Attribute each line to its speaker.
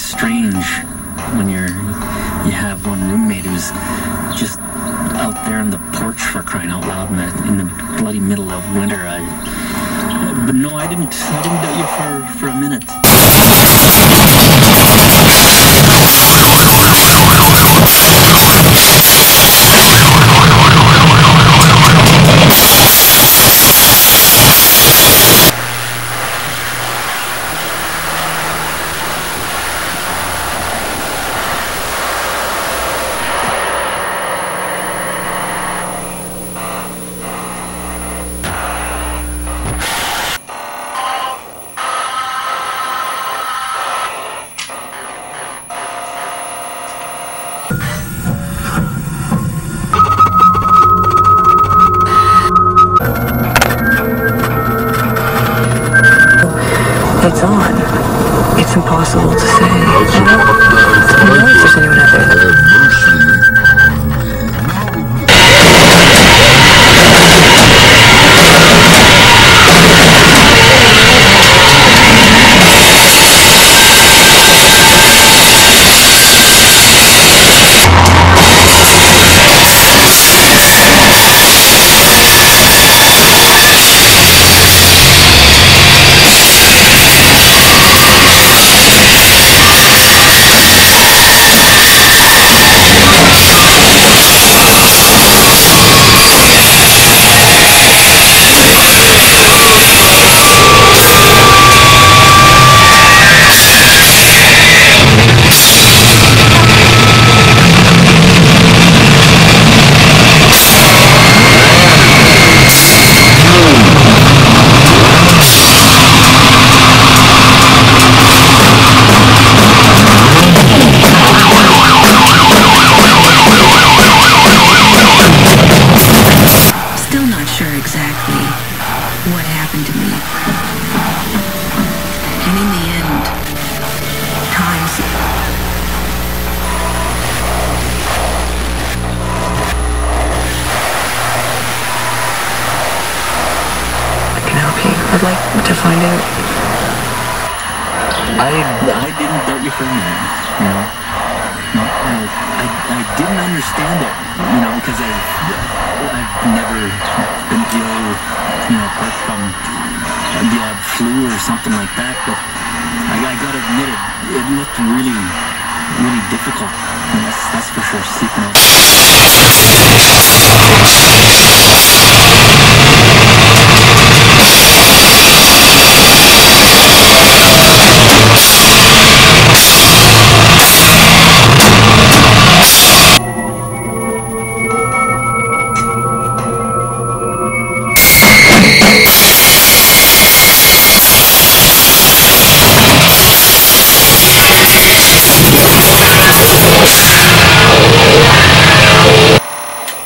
Speaker 1: strange when you're you have one roommate who's just out there on the porch for crying out loud in the, in the bloody middle of winter. I, but no, I didn't. I didn't doubt you for for a minute.
Speaker 2: Would like to find out.
Speaker 1: I I didn't doubt you for a minute, you know. No, I I didn't understand it, you know, because I've I've never been ill, you know, apart from the odd flu or something like that. But I, I gotta admit it, it looked really, really difficult. And that's that's for sure. Sleeping out.